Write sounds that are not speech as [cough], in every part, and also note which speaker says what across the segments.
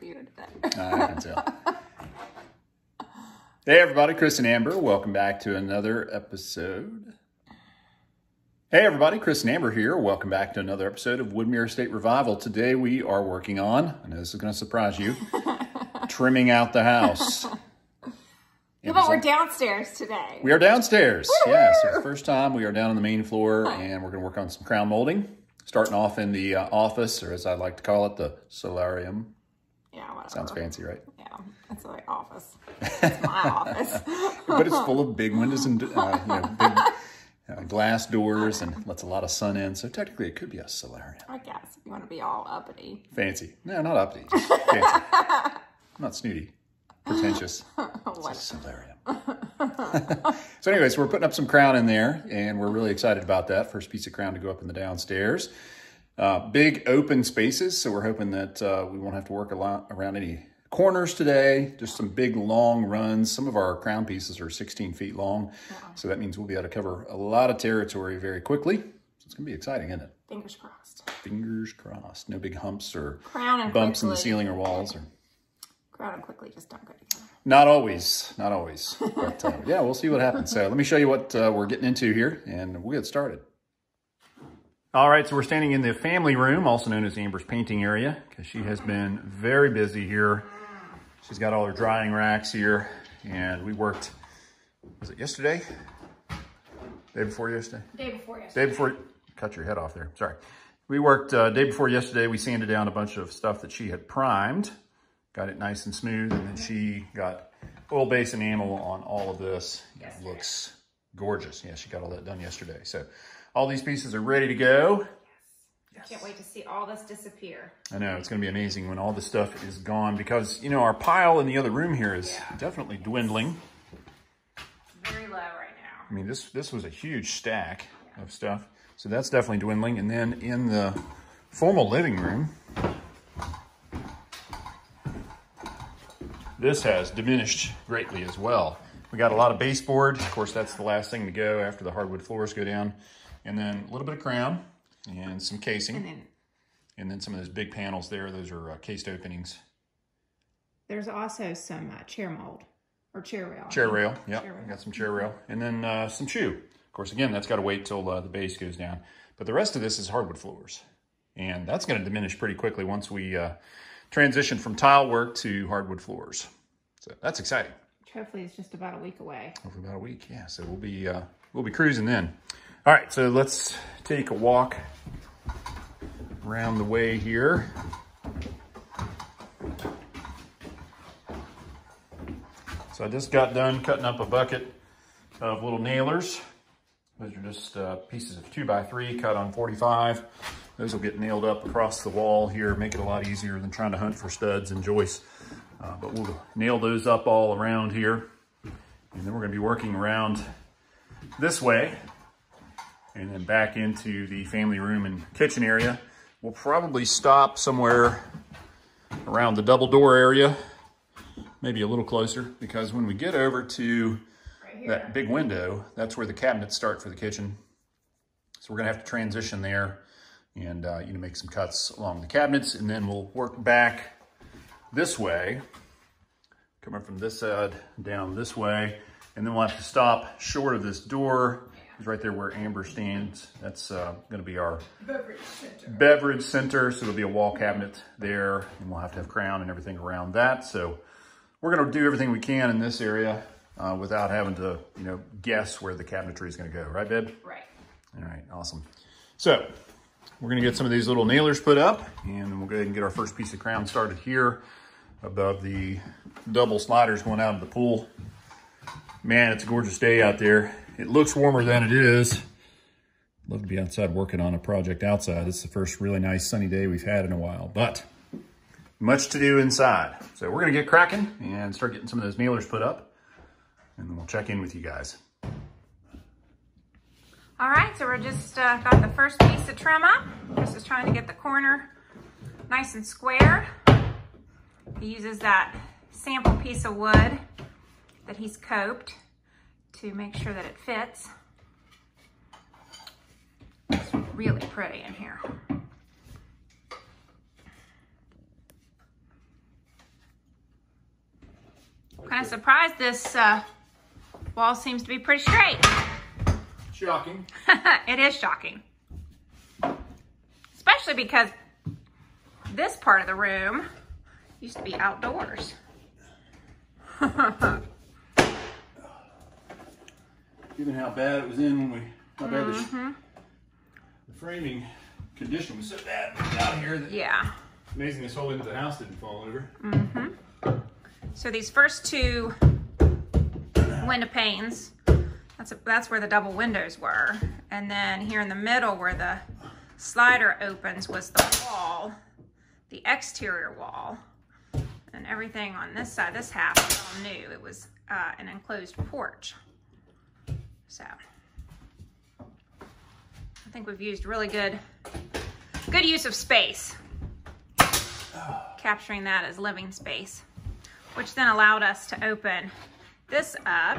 Speaker 1: [laughs] I can tell. Hey everybody, Chris and Amber. Welcome back to another episode. Hey everybody, Chris and Amber here. Welcome back to another episode of Woodmere Estate Revival. Today we are working on, I know this is going to surprise you, [laughs] trimming out the house. [laughs]
Speaker 2: Yeah, but we're downstairs today.
Speaker 1: We are downstairs. Yes, it's the first time we are down on the main floor and we're going to work on some crown molding. Starting off in the uh, office, or as I like to call it, the solarium.
Speaker 2: Yeah, whatever.
Speaker 1: Sounds fancy, right?
Speaker 2: Yeah, it's like office. It's my [laughs] office.
Speaker 1: but it's full of big windows and uh, you know, big [laughs] uh, glass doors and lets a lot of sun in. So technically, it could be a solarium.
Speaker 2: I guess if you want to be all uppity.
Speaker 1: Fancy? No, not uppity. Fancy. [laughs] not snooty. Pretentious. It's a solarium. so, anyways, we're putting up some crown in there, and we're really excited about that. First piece of crown to go up in the downstairs. Uh, big open spaces, so we're hoping that uh, we won't have to work a lot around any corners today. Just some big long runs. Some of our crown pieces are 16 feet long, so that means we'll be able to cover a lot of territory very quickly. So it's going to be exciting, isn't it?
Speaker 2: Fingers crossed.
Speaker 1: Fingers crossed. No big humps or bumps in the ceiling or walls. Or
Speaker 2: Crown and quickly just don't go together.
Speaker 1: Not always, not always. [laughs] But uh, yeah, we'll see what happens. So let me show you what uh, we're getting into here, and we'll get started. All right, so we're standing in the family room, also known as Amber's painting area, because she has been very busy here. She's got all her drying racks here, and we worked, was it yesterday? Day before yesterday?
Speaker 2: Day before yesterday.
Speaker 1: Day before, cut your head off there, sorry. We worked uh, day before yesterday. We sanded down a bunch of stuff that she had primed, got it nice and smooth, and then she got oil base enamel on all of this. It looks gorgeous. Yeah, she got all that done yesterday. So all these pieces are ready to go. Yes.
Speaker 2: Can't wait to see all this disappear.
Speaker 1: I know, it's gonna be amazing when all this stuff is gone because, you know, our pile in the other room here is definitely dwindling.
Speaker 2: Very low right now.
Speaker 1: I mean, this this was a huge stack of stuff. So that's definitely dwindling. And then in the formal living room, this has diminished greatly as well. We got a lot of baseboard. Of course, that's the last thing to go after the hardwood floors go down. And then a little bit of crown and some casing.
Speaker 2: And then
Speaker 1: And then some of those big panels there, those are uh, cased openings.
Speaker 2: there's also some uh, chair mold or chair rail.
Speaker 1: Chair rail,
Speaker 2: yeah.
Speaker 1: Got some chair rail. And then uh, some shoe. Of course, again, that's got to wait till uh, the base goes down. But the rest of this is hardwood floors. And that's going to diminish pretty quickly once we uh, transition from tile work to hardwood floors. So that's exciting.
Speaker 2: Hopefully it's just about a week away.
Speaker 1: Hopefully about a week, yeah. So we'll be uh, we'll be cruising then. All right, so let's take a walk around the way here. So I just got done cutting up a bucket of little nailers. Those are just uh, pieces of two by three cut on 45. Those will get nailed up across the wall here, make it a lot easier than trying to hunt for studs and joists. Uh, but we'll nail those up all around here. And then we're gonna be working around this way and then back into the family room and kitchen area. We'll probably stop somewhere around the double door area, maybe a little closer, because when we get over to
Speaker 2: Right
Speaker 1: that big window, that's where the cabinets start for the kitchen. So we're gonna have to transition there and uh, you know make some cuts along the cabinets, and then we'll work back this way, coming from this side down this way, and then we'll have to stop short of this door. It's right there where Amber stands. That's uh, gonna be our
Speaker 2: Beverage center.
Speaker 1: beverage center. So there'll be a wall cabinet there and we'll have to have crown and everything around that. So we're gonna do everything we can in this area uh, without having to, you know, guess where the cabinetry is gonna go. Right, babe?
Speaker 2: Right.
Speaker 1: All right, awesome. So we're gonna get some of these little nailers put up and then we'll go ahead and get our first piece of crown started here above the double sliders going out of the pool. Man, it's a gorgeous day out there. It looks warmer than it is. Love to be outside working on a project outside. It's the first really nice sunny day we've had in a while, but much to do inside. So we're gonna get cracking and start getting some of those nailers put up and then we'll check in with you guys.
Speaker 2: All right, so we're just uh, got the first piece of trim up. Chris is trying to get the corner nice and square. He uses that sample piece of wood that he's coped to make sure that it fits. It's really pretty in here. Kind of surprised this uh, wall seems to be pretty straight.
Speaker 1: Shocking. [laughs]
Speaker 2: it is shocking. Especially because this part of the room used to be outdoors. [laughs]
Speaker 1: Given how bad it was in when we, how bad the, the framing condition was so bad out here that
Speaker 2: yeah.
Speaker 1: amazing this whole end of the house didn't fall over. Mm -hmm.
Speaker 2: So these first two window panes, that's, that's where the double windows were. And then here in the middle where the slider opens was the wall, the exterior wall. And everything on this side, this half was all new. It was uh, an enclosed porch. So I think we've used really good, good use of space. Capturing that as living space, which then allowed us to open this up.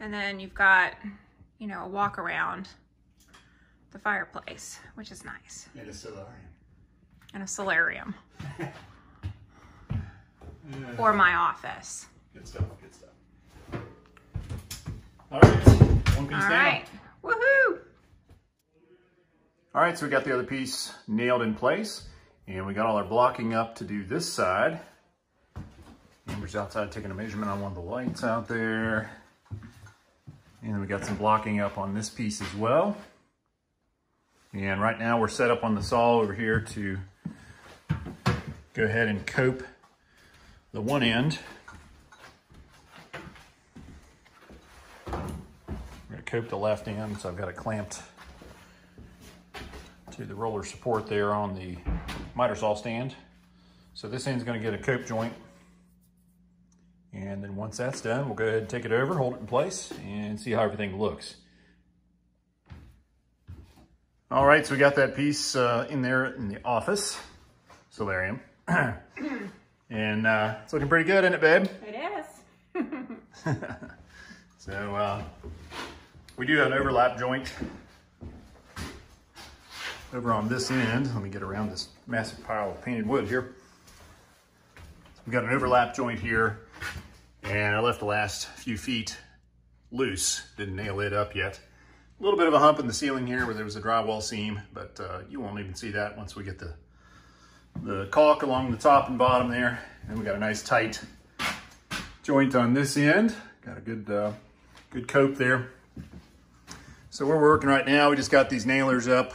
Speaker 2: And then you've got, you know, a walk around the fireplace, which is nice.
Speaker 1: And a solarium.
Speaker 2: And a solarium. [laughs] or my office.
Speaker 1: Good stuff, good stuff. All right, one piece
Speaker 2: All
Speaker 1: down.
Speaker 2: right. Woohoo!
Speaker 1: All right, so we got the other piece nailed in place and we got all our blocking up to do this side. Amber's outside taking a measurement on one of the lights out there. And then we got some blocking up on this piece as well. And right now we're set up on the saw over here to go ahead and cope the one end. We're gonna cope the left end, so I've got it clamped to the roller support there on the miter saw stand. So this end's gonna get a cope joint. And then once that's done, we'll go ahead and take it over, hold it in place, and see how everything looks. All right, so we got that piece uh, in there in the office, solarium. [clears throat] and uh, it's looking pretty good, isn't it, babe?
Speaker 2: It is. [laughs] [laughs]
Speaker 1: So uh, we do have an overlap joint over on this end. Let me get around this massive pile of painted wood here. We've got an overlap joint here and I left the last few feet loose. Didn't nail it up yet. A little bit of a hump in the ceiling here where there was a drywall seam, but uh, you won't even see that once we get the, the caulk along the top and bottom there. And we got a nice tight joint on this end. Got a good, uh, good cope there. So we're working right now. We just got these nailers up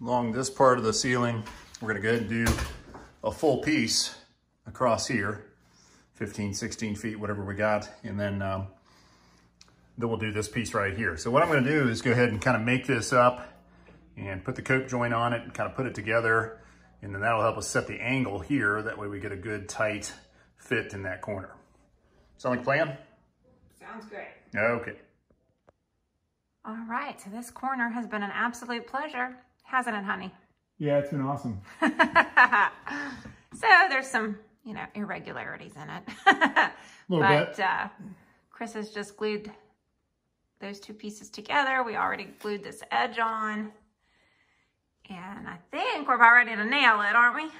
Speaker 1: along this part of the ceiling. We're gonna go ahead and do a full piece across here, 15, 16 feet, whatever we got. And then, um, then we'll do this piece right here. So what I'm gonna do is go ahead and kind of make this up and put the cope joint on it and kind of put it together. And then that'll help us set the angle here. That way we get a good tight fit in that corner. Sound like a plan?
Speaker 2: Sounds great.
Speaker 1: Okay.
Speaker 2: All right, so this corner has been an absolute pleasure, hasn't it, honey?
Speaker 3: Yeah, it's been awesome. [laughs]
Speaker 2: so there's some, you know, irregularities in it. A [laughs]
Speaker 3: Little
Speaker 2: but
Speaker 3: bit.
Speaker 2: uh, Chris has just glued those two pieces together. We already glued this edge on. And I think we're about ready to nail it, aren't we?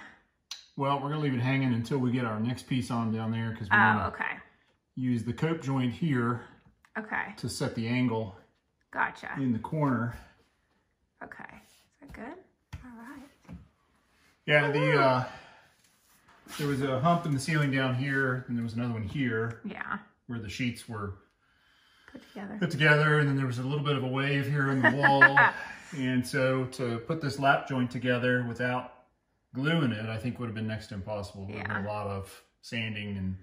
Speaker 3: Well, we're gonna leave it hanging until we get our next piece on down there because we
Speaker 2: Oh,
Speaker 3: wanna
Speaker 2: okay.
Speaker 3: use the cope joint here
Speaker 2: Okay,
Speaker 3: to set the angle
Speaker 2: gotcha.
Speaker 3: in the corner.
Speaker 2: Okay, is that good? All right.
Speaker 3: Yeah, the uh, there was a hump in the ceiling down here, and there was another one here
Speaker 2: Yeah,
Speaker 3: where the sheets were
Speaker 2: put together.
Speaker 3: put together, and then there was a little bit of a wave here in the wall. [laughs] and so to put this lap joint together without gluing it, I think would have been next to impossible.
Speaker 2: Yeah.
Speaker 3: a lot of sanding and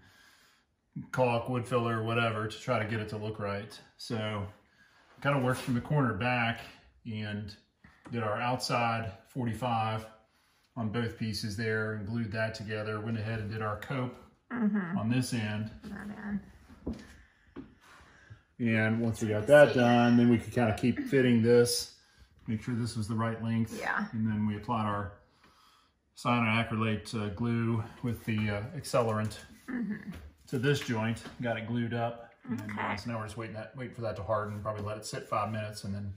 Speaker 3: caulk, wood filler, whatever, to try to get it to look right. So kind of worked from the corner back and did our outside 45 on both pieces there and glued that together. Went ahead and did our cope on this end. And once we got that done, then we could kind of keep fitting this, make sure this was the right length.
Speaker 2: Yeah.
Speaker 3: And then we applied our cyanoacrylate uh, glue with the uh, accelerant to this joint, got it glued up. And uh,
Speaker 2: Okay.
Speaker 3: so now we're just waiting, that, waiting for that to harden, probably let it sit five minutes and then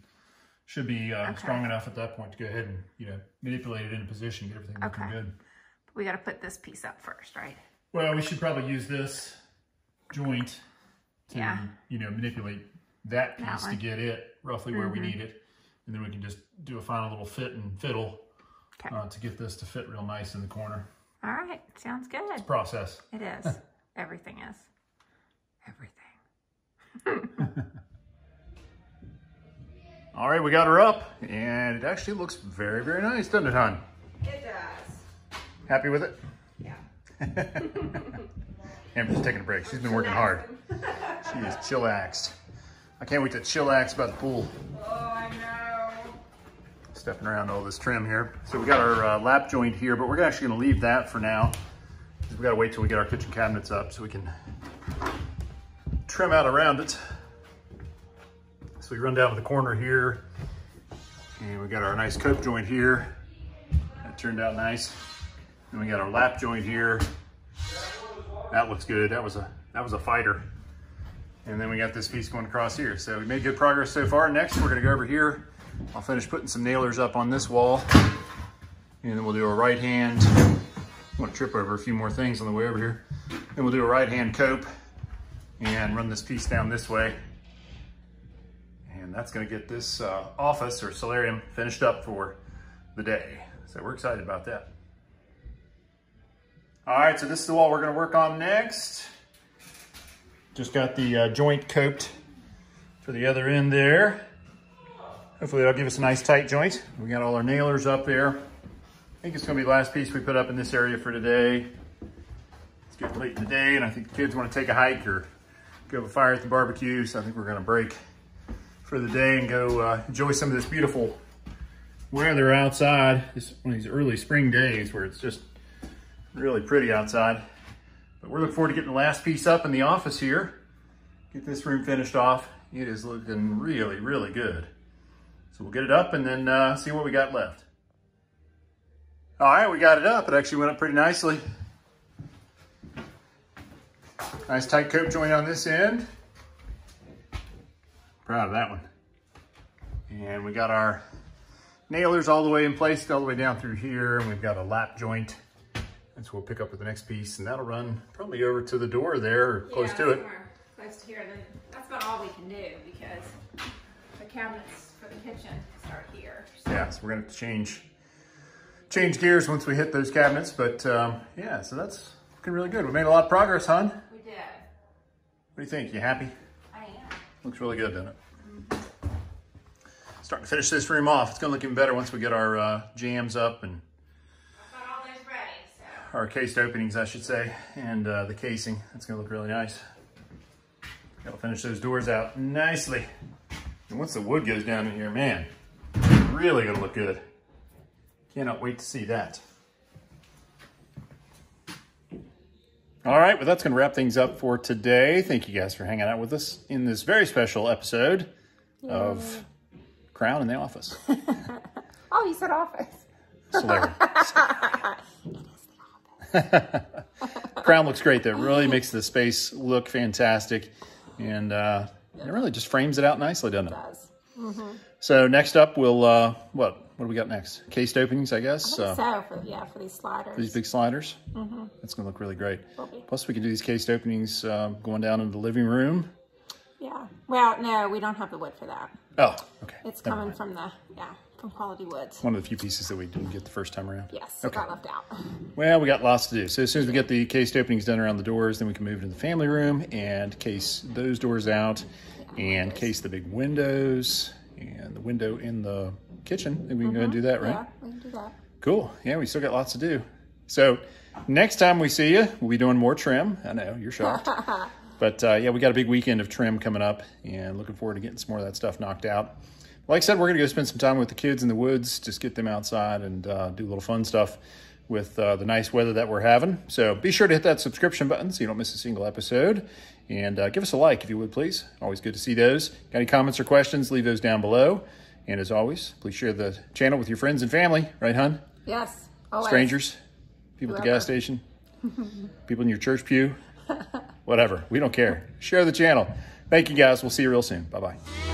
Speaker 3: should be uh, strong enough at that point to go ahead and, you know, manipulate it into position, get everything looking
Speaker 2: Okay.
Speaker 3: good.
Speaker 2: We got to put this piece up first, right?
Speaker 3: Well, we should probably use this joint to,
Speaker 2: Yeah.
Speaker 3: you know, manipulate that
Speaker 2: That
Speaker 3: piece to.
Speaker 2: Mm-hmm.
Speaker 3: get it roughly where we need it. And then we can just do a final little fit and fiddle
Speaker 2: Okay.
Speaker 3: uh, to get this to fit real nice in the corner.
Speaker 2: All right, sounds good.
Speaker 3: It's Process.
Speaker 2: It is. [laughs] Everything is. Everything. [laughs]
Speaker 1: All right, we got her up and it actually looks very, very nice, doesn't it, hon?
Speaker 2: It does.
Speaker 1: Happy with it?
Speaker 2: Yeah. [laughs]
Speaker 1: Amber's taking a break. She's been working hard. [laughs] She is chillaxed. I can't wait to chillax by the pool.
Speaker 2: Oh, I know.
Speaker 1: Stepping around all this trim here. So we got our uh, lap joint here, but we're actually gonna leave that for now. We gotta wait till we get our kitchen cabinets up so we can trim out around it. So we run down to the corner here and we got our nice cope joint here. That turned out nice. Then we got our lap joint here. That looks good. That was a that was a fighter. And then we got this piece going across here. So we made good progress so far. Next, we're gonna go over here. I'll finish putting some nailers up on this wall. And then we'll do a right hand. I'm gonna trip over a few more things on the way over here. Then we'll do a right hand cope and run this piece down this way. And that's gonna get this uh, office or solarium finished up for the day. So we're excited about that. All right, so this is the wall we're gonna work on next. Just got the uh, joint coped for the other end there. Hopefully that'll give us a nice tight joint. We got all our nailers up there. I think it's gonna be the last piece we put up in this area for today. It's getting late in the day and I think the kids wanna take a hike or go have a fire at the barbecue. So I think we're gonna break for the day and go uh, enjoy some of this beautiful weather outside. It's one of these early spring days where it's just really pretty outside. But we're looking forward to getting the last piece up in the office here. Get this room finished off. It is looking really, really good. So we'll get it up and then uh, see what we got left. All right, we got it up. It actually went up pretty nicely. Nice tight cope joint on this end. Proud of that one. And we got our nailers all the way in place, all the way down through here. And we've got a lap joint. That's so we'll pick up with the next piece. And that'll run probably over to the door there or close to it.
Speaker 2: Close to here. And then that's about all we can do because the cabinets for the kitchen start here. So
Speaker 1: Yeah, so we're gonna have to change change gears once we hit those cabinets. But um, yeah, so that's looking really good. We made a lot of progress, hon. What do you think? You happy?
Speaker 2: I am.
Speaker 1: Looks really good, doesn't it? Starting to finish this room off. It's gonna look even better once we get our uh, jambs up and
Speaker 2: I've got all those ready. So
Speaker 1: our cased openings, I should say, and uh, the casing. That's gonna look really nice. Gotta finish those doors out nicely. And once the wood goes down in here, man, really gonna look good. Cannot wait to see that. All right, well, that's going to wrap things up for today. Thank you guys for hanging out with us in this very special episode of Crown in the Office. [laughs]
Speaker 2: Oh, you said office. [laughs]
Speaker 1: Crown looks great though. Really makes the space look fantastic. And uh, it really just frames it out nicely, doesn't it?
Speaker 4: does.
Speaker 1: So next up, we'll, uh, what? What do we got next? Cased openings, I guess.
Speaker 4: I
Speaker 1: Uh,
Speaker 4: so, for, yeah, for these sliders.
Speaker 1: these big sliders. That's going to look really great. Plus, we can do these cased openings uh, going down into the living room.
Speaker 4: Yeah. Well, no, we don't have the wood for that.
Speaker 1: Oh, okay.
Speaker 4: It's
Speaker 1: Never
Speaker 4: coming
Speaker 1: mind.
Speaker 4: from the, yeah, from Quality Woods.
Speaker 1: One of the few pieces that we didn't get the first time around.
Speaker 4: Yes,
Speaker 1: Okay.
Speaker 4: got left out. [laughs]
Speaker 1: Well, we got lots to do. So as soon as we get the cased openings done around the doors, then we can move into the family room and case those doors out and case the big windows and the window in the kitchen. We can go and do that, right?
Speaker 4: Yeah, we can do that.
Speaker 1: Cool. Yeah, we still got lots to do. So next time we see you, we'll be doing more trim. I know, you're shocked. [laughs] but uh, yeah, we got a big weekend of trim coming up and looking forward to getting some more of that stuff knocked out. Like I said, we're going to go spend some time with the kids in the woods, just get them outside and uh, do a little fun stuff with uh, the nice weather that we're having. So be sure to hit that subscription button so you don't miss a single episode. And uh, give us a like if you would, please. Always good to see those. Got any comments or questions, leave those down below. And as always, please share the channel with your friends and family, right, hun?
Speaker 4: Yes, always.
Speaker 1: Strangers, people at the gas station, people in your church pew, [laughs] whatever. We don't care. Share the channel. Thank you guys. We'll see you real soon. Bye bye.